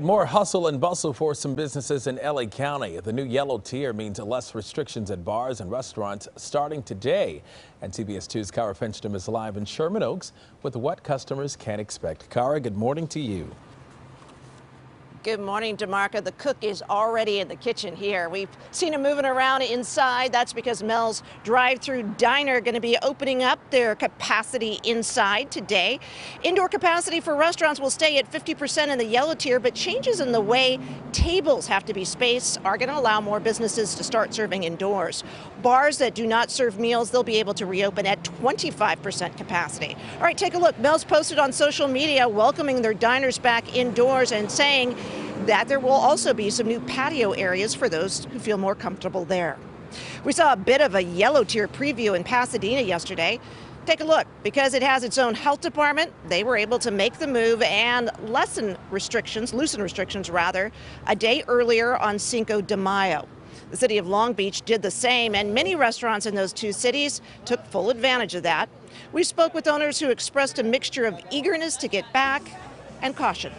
More hustle and bustle for some businesses in LA County. The new yellow tier means less restrictions at bars and restaurants starting today. And CBS 2's Kara Finnstrom is live in Sherman Oaks with what customers can expect. Kara, good morning to you. Good morning, DeMarco. The cook is already in the kitchen here. We've seen him moving around inside. That's because Mel's drive-through diner going to be opening up their capacity inside today. Indoor capacity for restaurants will stay at 50% in the yellow tier, but changes in the way tables have to be spaced are going to allow more businesses to start serving indoors. Bars that do not serve meals, they'll be able to reopen at 25% capacity. All right, take a look. Mel's posted on social media welcoming their diners back indoors and saying that there will also be some new patio areas for those who feel more comfortable there. We saw a bit of a yellow tier preview in Pasadena yesterday. Take a look. Because it has its own health department, they were able to make the move and lessen restrictions, loosen restrictions rather, a day earlier on Cinco de Mayo. The city of Long Beach did the same, and many restaurants in those two cities took full advantage of that. We spoke with owners who expressed a mixture of eagerness to get back and caution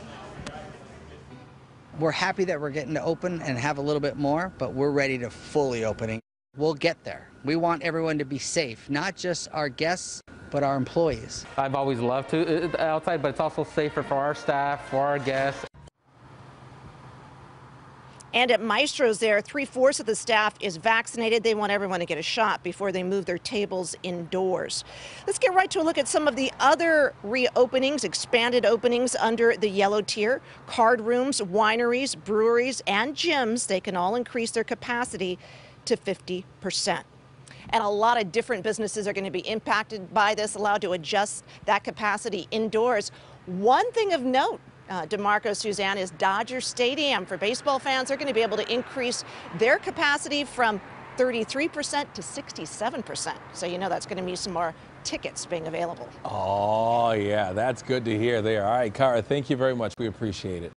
we're happy that we're getting to open and have a little bit more, but we're ready to fully opening. We'll get there. We want everyone to be safe, not just our guests, but our employees. I've always loved to uh, outside, but it's also safer for our staff, for our guests. And at Maestro's there, three-fourths of the staff is vaccinated. They want everyone to get a shot before they move their tables indoors. Let's get right to a look at some of the other reopenings, expanded openings under the yellow tier. Card rooms, wineries, breweries, and gyms, they can all increase their capacity to 50 percent and a lot of different businesses are going to be impacted by this, allowed to adjust that capacity indoors. One thing of note, uh, DeMarco Suzanne is Dodger Stadium. For baseball fans, they're going to be able to increase their capacity from 33% to 67%. So you know that's going to be some more tickets being available. Oh, yeah, that's good to hear there. All right, Kara, thank you very much. We appreciate it.